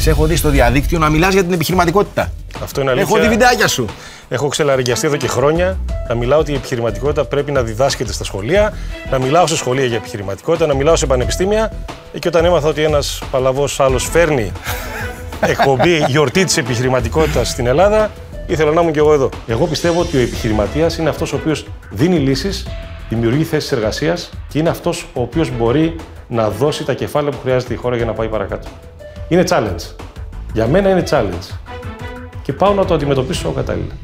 Σε έχω δει στο διαδίκτυο να μιλάς για την επιχειρηματικότητα. Αυτό είναι αλήθεια. Έχω δει βιντεάκια σου. Έχω ξελαριγιαστεί εδώ και χρόνια να μιλάω ότι η επιχειρηματικότητα πρέπει να διδάσκεται στα σχολεία, να μιλάω σε σχολεία για επιχειρηματικότητα, να μιλάω σε πανεπιστήμια. Και όταν έμαθα ότι ένας παλαβός άλλος φέρνει εκπομπή γιορτή της επιχειρηματικότητας στην Ελλάδα, ήθελα να ήμουν κι εγώ εδώ. Εγώ πιστεύω ότι ο επιχειρηματίας είναι αυτός ο οποίος δίνει λύσεις, δημιουργεί θέσεις εργασίας και είναι αυτός ο οποίος μπορεί να δώσει τα κεφάλαια που χρειάζεται η χώρα για να πάει παρακάτω. Είναι challenge. Για μένα είναι challenge. Και πάω να το αντιμετωπίσω κατάλληλα.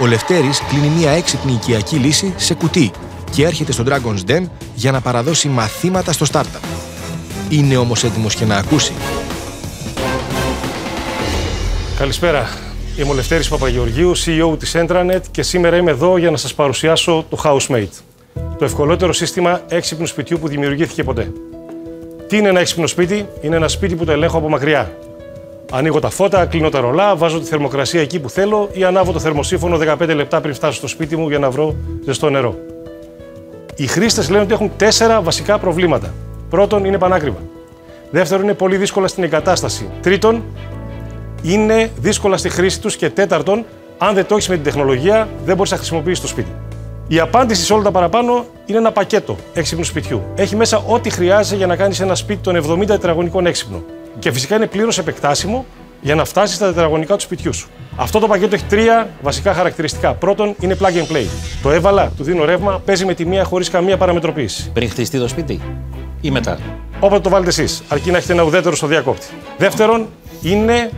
Ο Λευτέρης κλείνει μια έξυπνη οικιακή λύση σε κουτί και έρχεται στο Dragon's Den για να παραδώσει μαθήματα στο startup. Είναι όμως έτοιμος και να ακούσει. Καλησπέρα. Είμαι ο Λευτέρης Παπαγεωργίου, CEO της Entranet και σήμερα είμαι εδώ για να σας παρουσιάσω το Housemate. Το ευκολότερο σύστημα έξυπνου σπιτιού που δημιουργήθηκε ποτέ. Τι είναι ένα έξυπνο σπίτι; Είναι ένα σπίτι που το ελέγχω από μακριά. Ανοίγω τα φώτα, κλείνω τα ρολά, βάζω τη θερμοκρασία εκεί που θέλω ή ανάβω το θερμοσύφωνο 15 λεπτά πριν φτάσω στο σπίτι μου για να βρω ζεστό νερό. Οι χρήστες λένε ότι έχουν τέσσερα βασικά προβλήματα. Πρώτον, είναι πανάκριβα. Δεύτερον, είναι πολύ δύσκολα στην εγκατάσταση. Τρίτον, είναι δύσκολα στη χρήση τους. Και τέταρτον, αν δεν το έχεις με την τεχνολογία, δεν μπορείς να χρησιμοποιήσεις το σπίτι. Η απάντηση σε όλα τα παραπάνω είναι ένα πακέτο έξυπνου σπιτιού. Έχει μέσα ό,τι χρειάζεται για να κάνεις ένα σπίτι των 70 τετραγωνικών έξυπνο. Και φυσικά είναι πλήρως επεκτάσιμο για να φτάσεις στα τετραγωνικά του σπιτιού σου. Αυτό το πακέτο έχει τρία βασικά χαρακτηριστικά. Πρώτον, είναι plug and play. Το έβαλα, του δίνω ρεύμα, παίζει με τη μία χωρίς καμία παραμετροποίηση. Πριν χτιστεί το σπίτι ή μετά; Όποτε το βάλετε εσείς, αρκεί να έχετε ένα ουδέτερο στο διακόπτη. Δεύτερον, είναι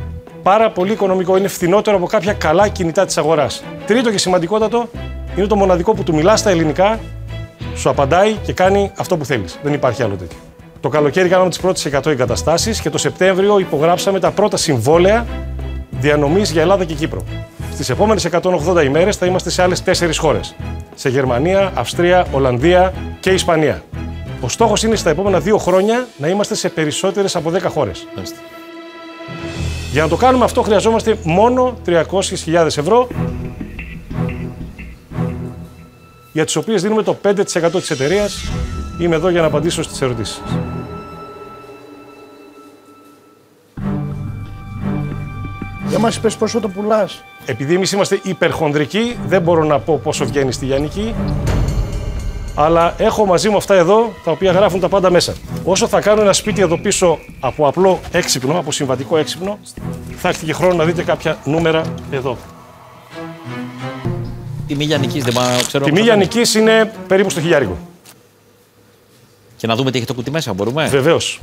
πάρα πολύ οικονομικό. Είναι φθηνότερο από κάποια καλά κινητά της αγοράς. Τρίτο και σημαντικότατο, είναι το μοναδικό που του μιλά στα ελληνικά, σου απαντάει και κάνει αυτό που θέλεις. Δεν υπάρχει άλλο τέτοιο. Το καλοκαίρι κάναμε τις πρώτες 100 εγκαταστάσεις και το Σεπτέμβριο υπογράψαμε τα πρώτα συμβόλαια διανομής για Ελλάδα και Κύπρο. Στις επόμενες 180 ημέρες θα είμαστε σε άλλες 4 χώρες. Σε Γερμανία, Αυστρία, Ολλανδία και Ισπανία. Ο στόχος είναι στα επόμενα δύο χρόνια να είμαστε σε περισσότερες από 10 χώρες. Για να το κάνουμε αυτό χρειαζόμαστε μόνο 300.000 ευρώ για τις οποίες δίνουμε το 5% της εταιρείας. Είμαι εδώ για να απαντήσω στις ερωτήσεις σας. Δεν μας είπες πόσο το πουλάς. Επειδή εμείς είμαστε υπερχονδρικοί, δεν μπορώ να πω πόσο βγαίνει στη Γιάννικη, αλλά έχω μαζί μου αυτά εδώ, τα οποία γράφουν τα πάντα μέσα. Όσο θα κάνω ένα σπίτι εδώ πίσω από απλό έξυπνο, από συμβατικό έξυπνο, θα έχετε και χρόνος να δείτε κάποια νούμερα εδώ. Τιμή Λιανική, δεν ξέρω. Τιμή Λιανική είναι περίπου στο χιλιάρικο. Και να δούμε τι έχει το κουτί μέσα, μπορούμε; Βεβαίως.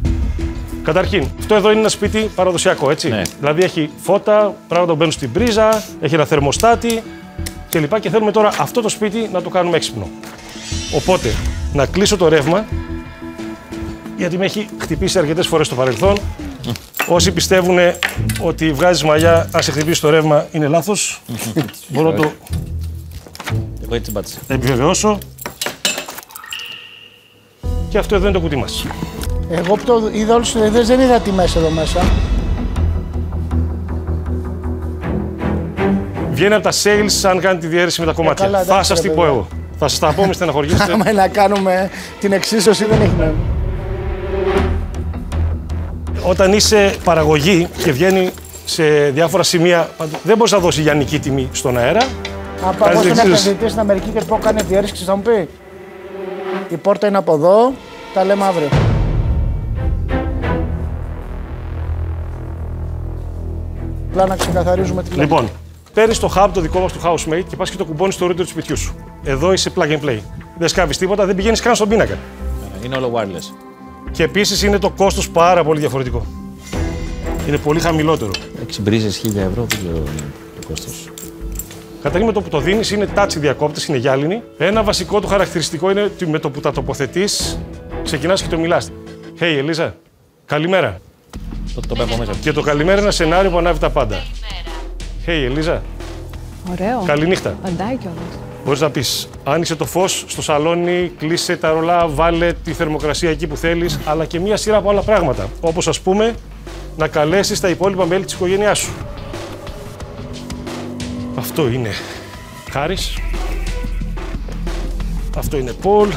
Καταρχήν, αυτό εδώ είναι ένα σπίτι παραδοσιακό, έτσι. Ναι. Δηλαδή έχει φώτα, πράγματα που μπαίνουν στην πρίζα, έχει ένα θερμοστάτη κλπ. Και θέλουμε τώρα αυτό το σπίτι να το κάνουμε έξυπνο. Οπότε, να κλείσω το ρεύμα, γιατί με έχει χτυπήσει αρκετές φορές στο παρελθόν. Όσοι πιστεύουν ότι βγάζεις μαλλιά, αν σε χτυπήσεις το ρεύμα, είναι λάθος. Μπορώ να το Εγώ έτσι πάτησα. επιβεβαιώσω. Και αυτό εδώ είναι το κουτί μας. Εγώ που το είδα όλους τους ιδέες δεν είδα τιμές εδώ μέσα. Βγαίνει από τα sales αν κάνει τη διαίρεση με τα κομμάτια. καλά, θα εντάξει, σας ρε τι πω παιδιά. εγώ. Θα σας τα πω, μη στεναχωριέστε. Άμα να κάνουμε την εξίσωση δεν έχει νόημα. Όταν είσαι παραγωγή και βγαίνει σε διάφορα σημεία, παντού, δεν μπορείς να δώσεις λιανική τιμή στον αέρα. Αν πάω Κάνεις εγώ την στην εξίσωση. επενδυτή στην Αμερική και του πω κάνει διαίρεση, θα μου πει. Η πόρτα είναι από εδώ, τα λέμε αύριο. Απλά να ξεκαθαρίζουμε τι λέμε. Λοιπόν, παίρνεις το hub το δικό μας του housemate και πας και το κουμπώνεις στο router του σπιτιού σου. Εδώ είσαι plug and play. Δεν σκάβεις τίποτα, δεν πηγαίνεις καν στον πίνακα. Είναι όλο wireless. Και επίσης είναι το κόστος πάρα πολύ διαφορετικό. Είναι πολύ χαμηλότερο. 6 μπρίζες 1000 ευρώ, δεν ξέρω το κόστος. Καταρχήν με το που το δίνεις είναι touch διακόπτη, είναι γυάλινη. Ένα βασικό του χαρακτηριστικό είναι ότι με το που τα τοποθετείς, ξεκινάς και το μιλάς. Hey, Ελίζα. Καλημέρα. Το, το παίρνω μέσα. Και το καλημέρα είναι ένα σενάριο που ανάβει τα πάντα. Hey, Ελίζα. Ωραίο. Καληνύχτα. Παντάει κιόλας. Μπορείς να πεις: Άνοιξε το φως στο σαλόνι, κλείσε τα ρολά, βάλε τη θερμοκρασία εκεί που θέλεις, αλλά και μία σειρά από άλλα πράγματα. Όπως ας πούμε, να καλέσεις τα υπόλοιπα μέλη της οικογένειάς σου. Αυτό είναι Χάρης. Αυτό είναι Πολ.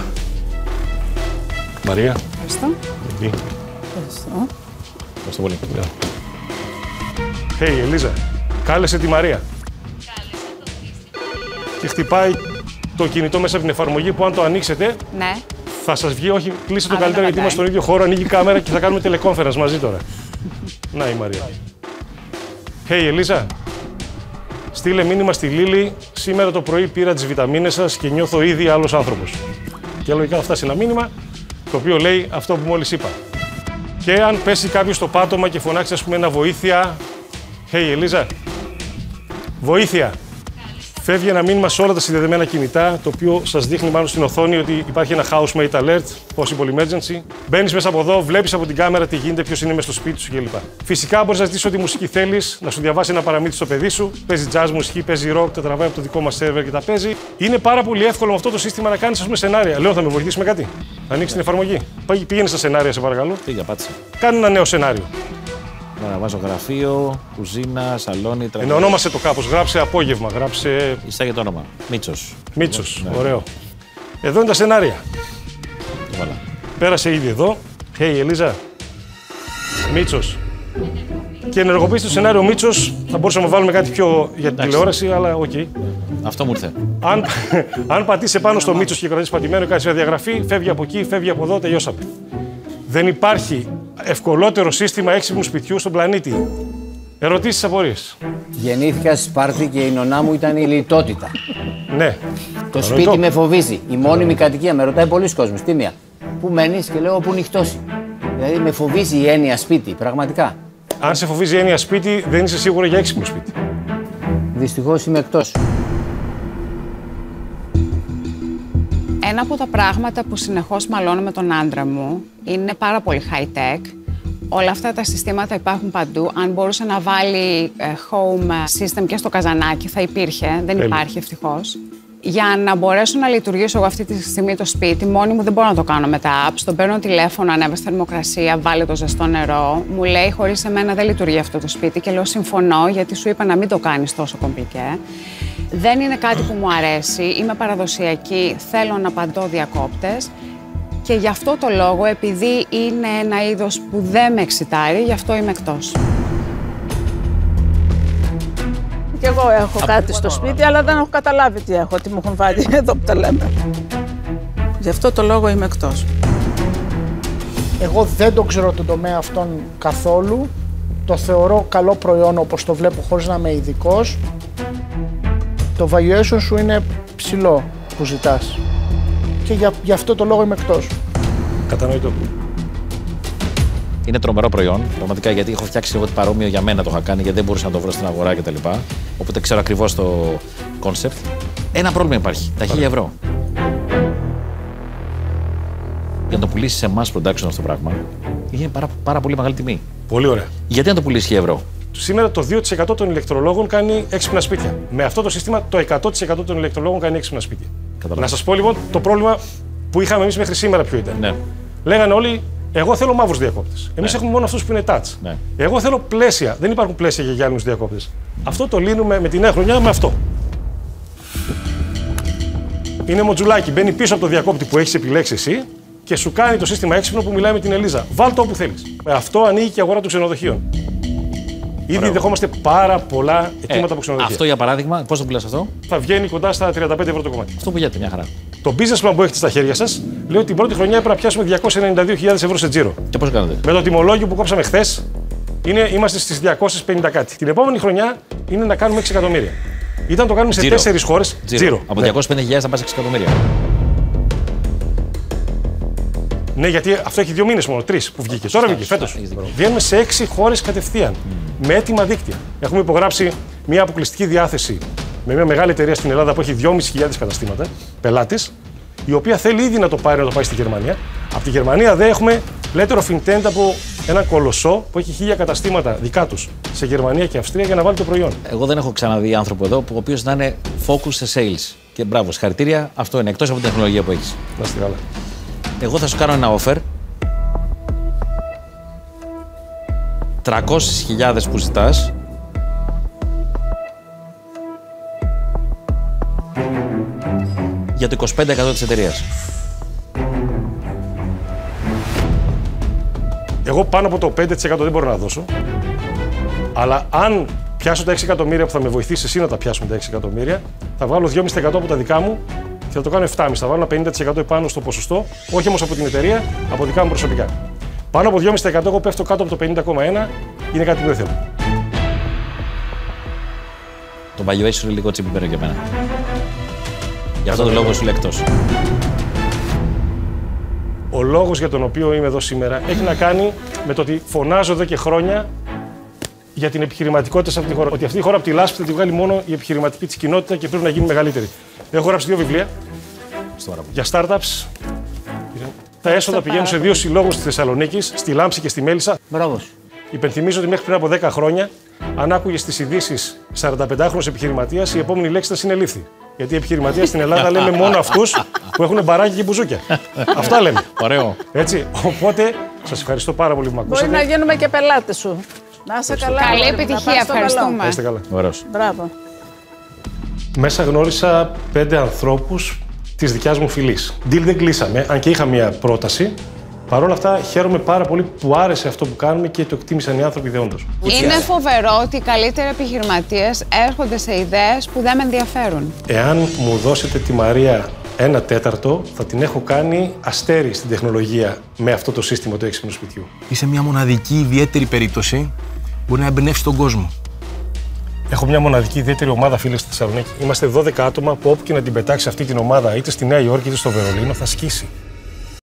Μαρία. Ευχαριστώ. Εκεί. Ευχαριστώ. Ευχαριστώ πολύ. Hey, Ελίζα, κάλεσε τη Μαρία. Και χτυπάει το κινητό μέσα από την εφαρμογή που αν το ανοίξετε Ναι. θα σας βγει, όχι, κλείστε το Α, δεν καλύτερα γιατί με είμαστε στον ίδιο χώρο, ανοίγει η κάμερα και θα κάνουμε τηλεκόνφερας μαζί τώρα. Να η Μαρία. Hey, Ελίζα, στείλε μήνυμα στη Λίλη. Σήμερα το πρωί πήρα τις βιταμίνες σας και νιώθω ήδη άλλος άνθρωπος. Και λογικά θα φτάσει ένα μήνυμα το οποίο λέει αυτό που μόλις είπα. Και αν πέσει κάποιος στο πάτωμα και φωνάξει, ας πούμε, ένα βοήθεια. Hey, Ελίζα. Βοήθεια. Φεύγει ένα μήνυμα σε όλα τα συνδεδεμένα κινητά, το οποίο σας δείχνει μάλλον στην οθόνη ότι υπάρχει ένα housemate alert, possible emergency. Μπαίνεις μέσα από εδώ, βλέπεις από την κάμερα τι γίνεται, ποιος είναι μέσα στο σπίτι σου κλπ. Φυσικά μπορείς να ζητήσεις ό,τι μουσική θέλεις, να σου διαβάσει ένα παραμύθι στο παιδί σου. Παίζει jazz μουσική, παίζει rock, τα τραβάει από το δικό μας server και τα παίζει. Είναι πάρα πολύ εύκολο με αυτό το σύστημα να κάνεις, ας πούμε, σενάρια. Λέω, θα με βοηθήσει με κάτι. Ανοίξεις την εφαρμογή. Πάει- Πήγαινε στα σενάρια, σε παρακαλώ. Πήγα, πάτησα. Κάνε ένα νέο σενάριο. Άρα, βάζω γραφείο, κουζίνα, σαλόνι, Ενώ τραγούδι. ονόμασε το κάπως. Γράψε απόγευμα, γράψε Εισάγει το όνομα. Μίτσος. Μίτσος. Ναι. Ωραίο. Εδώ είναι τα σενάρια. Το βάλα. Πέρασε ήδη εδώ. Hey, Ελίζα. Μίτσος. Και ενεργοποίησε το σενάριο Μίτσος. Θα μπορούσαμε να βάλουμε κάτι πιο για την Εντάξει. τηλεόραση, αλλά οκ. Αυτό μου ήρθε. Αν, αν πατήσει πάνω στο Μίτσος και κρατήσει πατημένο, κάνει μια διαγραφή, φεύγει από εκεί, φεύγει από εδώ, τελειώσαμε. Δεν υπάρχει ευκολότερο σύστημα έξυπνου σπιτιού στον πλανήτη. Ερωτήσεις, απορίες. Γεννήθηκα στη Σπάρτη και η νονά μου ήταν η λιτότητα. Ναι. Το σπίτι Ρωτώ. με φοβίζει. Η μόνιμη κατοικία με ρωτάει πολλοί κόσμο. Τι μία. Πού μένεις και λέω όπου νυχτώσει. Δηλαδή με φοβίζει η έννοια σπίτι, πραγματικά. Αν σε φοβίζει η έννοια σπίτι, δεν είσαι σίγουρο για έξυπνο σπίτι. Δυστυχώς είμαι εκτός. Ένα από τα πράγματα που συνεχώς μαλώνω με τον άντρα μου είναι πάρα πολύ high-tech. Όλα αυτά τα συστήματα υπάρχουν παντού. Αν μπορούσε να βάλει ε, home system και στο καζανάκι θα υπήρχε. Δεν Τέλεια. υπάρχει ευτυχώς. Για να μπορέσω να λειτουργήσω εγώ αυτή τη στιγμή το σπίτι, μόνη μου δεν μπορώ να το κάνω με τα apps. Τον παίρνω τηλέφωνο, ανέβασε θερμοκρασία, βάλε το ζεστό νερό. Μου λέει, χωρίς εμένα δεν λειτουργεί αυτό το σπίτι. Και λέω, συμφωνώ, γιατί σου είπα να μην το κάνεις τόσο κομπλικέ. Δεν είναι κάτι που μου αρέσει. Είμαι παραδοσιακή, θέλω να παντώ διακόπτες. Και γι' αυτό το λόγο, επειδή είναι ένα είδος που δεν με εξητάρει, γι' αυτό είμαι εκτός. Και εγώ έχω κάτι στο σπίτι, αλλά δεν έχω καταλάβει τι έχω, τι μου έχουν βάλει εδώ που τα λέμε. Γι' αυτό το λόγο είμαι εκτός. Εγώ δεν τον ξέρω τον τομέα αυτόν καθόλου. Το θεωρώ καλό προϊόν όπως το βλέπω χωρίς να είμαι ειδικός. Το valuation σου είναι ψηλό που ζητάς. Και για, γι' αυτό το λόγο είμαι εκτός. Κατανοητό. Είναι τρομερό προϊόν. Πραγματικά γιατί έχω φτιάξει εγώ παρόμοιο για μένα το είχα κάνει γιατί δεν μπορούσα να το βρω στην αγορά κτλ. Οπότε ξέρω ακριβώς το concept. Ένα πρόβλημα υπάρχει. Τα 1000 ευρώ. Για να το πουλήσεις σε mass production αυτό το πράγμα είναι πάρα, πάρα πολύ μεγάλη τιμή. Πολύ ωραία. Γιατί να το πουλήσεις 1000 ευρώ; Σήμερα το 2% των ηλεκτρολόγων κάνει έξυπνα σπίτια. Με αυτό το σύστημα το 100% των ηλεκτρολόγων κάνει έξυπνα σπίτια. Καταλαβαίνω. Να σας πω λοιπόν το πρόβλημα που είχαμε εμείς μέχρι σήμερα ποιο ήταν. Ναι. Λέγανε όλοι, εγώ θέλω μαύρους διακόπτες. Εμείς έχουμε μόνο αυτούς που είναι touch. Ναι. Εγώ θέλω πλαίσια. Δεν υπάρχουν πλαίσια για γυάλινους διακόπτες. Αυτό το λύνουμε με τη νέα χρονιά με αυτό. Είναι μοτζουλάκι. Μπαίνει πίσω από το διακόπτη που έχεις επιλέξει εσύ και σου κάνει το σύστημα έξυπνο που μιλάει με την Ελίζα. Βάλ το όπου θέλεις. Με αυτό ανοίγει και η αγορά των ξενοδοχείων. Ήδη δεχόμαστε πάρα πολλά αιτήματα από ξενοδοχεία. Ε, αυτό για παράδειγμα, πώς το πουλάς αυτό; Θα βγαίνει κοντά στα 35 ευρώ το κομμάτι. Αυτό που γίνεται μια χαρά. Το business plan που έχετε στα χέρια σας λέει ότι την πρώτη χρονιά έπρεπε να πιάσουμε 292.000 ευρώ σε τζίρο. Και πώς κάνετε; Με το τιμολόγιο που κόψαμε χθες, είμαστε στις 250 κάτι. Την επόμενη χρονιά είναι να κάνουμε 6 εκατομμύρια. Ήταν το κάνουμε σε Τζίρο. 4 χώρες. Τζίρο. Από 205.000 θα πας 6 εκατομμύρια. Ναι, γιατί αυτό έχει δύο μήνες μόνο, τρεις που βγήκε. Τώρα βγήκε σωστά, φέτο. έχεις δίκιο. Βγαίνουμε σε 6 χώρες κατευθείαν. Με έτοιμα δίκτυα. Έχουμε υπογράψει μια αποκλειστική διάθεση με μια μεγάλη εταιρεία στην Ελλάδα που έχει 2.500 καταστήματα πελάτης, η οποία θέλει ήδη να το πάρει να το πάει στη Γερμανία. Από τη Γερμανία δεν έχουμε letter of intent από έναν κολοσσό που έχει 1.000 καταστήματα δικά τους σε Γερμανία και Αυστρία για να βάλει το προϊόν. Εγώ δεν έχω ξαναδεί άνθρωπο εδώ που ο οποίος να είναι focus σε sales. Και μπράβο, συγχαρητήρια. Αυτό είναι εκτός από την τεχνολογία που έχεις. Να είστε καλά. Εγώ θα σου κάνω ένα offer. 300.000 που ζητάς για το 25% της εταιρείας. Εγώ πάνω από το 5% δεν μπορώ να δώσω. Αλλά αν πιάσω τα 6 εκατομμύρια που θα με βοηθήσει εσύ να τα πιάσουμε τα 6 εκατομμύρια, θα βγάλω 2,5% από τα δικά μου και θα το κάνω 7,5. Θα βάλω ένα 50% επάνω στο ποσοστό, όχι όμως από την εταιρεία, από δικά μου προσωπικά. Πάνω από 2,5% εγώ πέφτω κάτω από το 50,1 είναι κάτι που δεν θέλω. Το valuation είναι λίγο τσιμπημένο για μένα. Γι' αυτό το λόγο σου λέει εκτός. Ο λόγος για τον οποίο είμαι εδώ σήμερα έχει να κάνει με το ότι φωνάζω εδώ και χρόνια για την επιχειρηματικότητα σε αυτή τη χώρα. Ότι αυτή η χώρα από τη λάσπη θα τη βγάλει μόνο η επιχειρηματική της κοινότητα και πρέπει να γίνει μεγαλύτερη. Έχω γράψει δύο βιβλία για startups. Τα έσοδα πηγαίνουν σε δύο συλλόγους στη Θεσσαλονίκης, στη Λάμψη και στη Μέλισσα. Μπράβος σου. Υπενθυμίζω ότι μέχρι πριν από 10 χρόνια, αν άκουγε τι ειδήσει 45χρονο επιχειρηματίας, η επόμενη λέξη θα συνελήφθη. Γιατί επιχειρηματία στην Ελλάδα λέμε μόνο αυτούς που έχουν μπαράκι και μπουζούκια. Αυτά λέμε. Ωραίο. Έτσι. Οπότε, σας ευχαριστώ πάρα πολύ που με Μπορεί ακούσατε. να γίνουμε και πελάτες σου. Να είσαι καλά. Καλή αγόρι μου, να επιτυχία, πας στο καλό. ευχαριστούμε. Να είστε καλά. Ωραίος. Μπράβο. Μέσα γνώρισα πέντε ανθρώπους της δικιάς μου φυλής. Deal δεν κλείσαμε, αν και είχα μια πρόταση. Παρ' όλα αυτά, χαίρομαι πάρα πολύ που άρεσε αυτό που κάνουμε και το εκτίμησαν οι άνθρωποι δεόντως. Είναι φοβερό ότι οι καλύτεροι επιχειρηματίες έρχονται σε ιδέες που δεν με ενδιαφέρουν. Εάν μου δώσετε τη Μαρία ένα τέταρτο, θα την έχω κάνει αστέρι στην τεχνολογία με αυτό το σύστημα του έξυπνου σπιτιού. Είσαι μια μοναδική ιδιαίτερη περίπτωση που μπορεί να εμπνεύσει τον κόσμο. Έχω μια μοναδική ιδιαίτερη ομάδα φίλες στη Θεσσαλονίκη. Είμαστε 12 άτομα που όπου και να την πετάξει αυτή την ομάδα, είτε στη Νέα Υόρκη είτε στο Βερολίνο, θα σκίσει.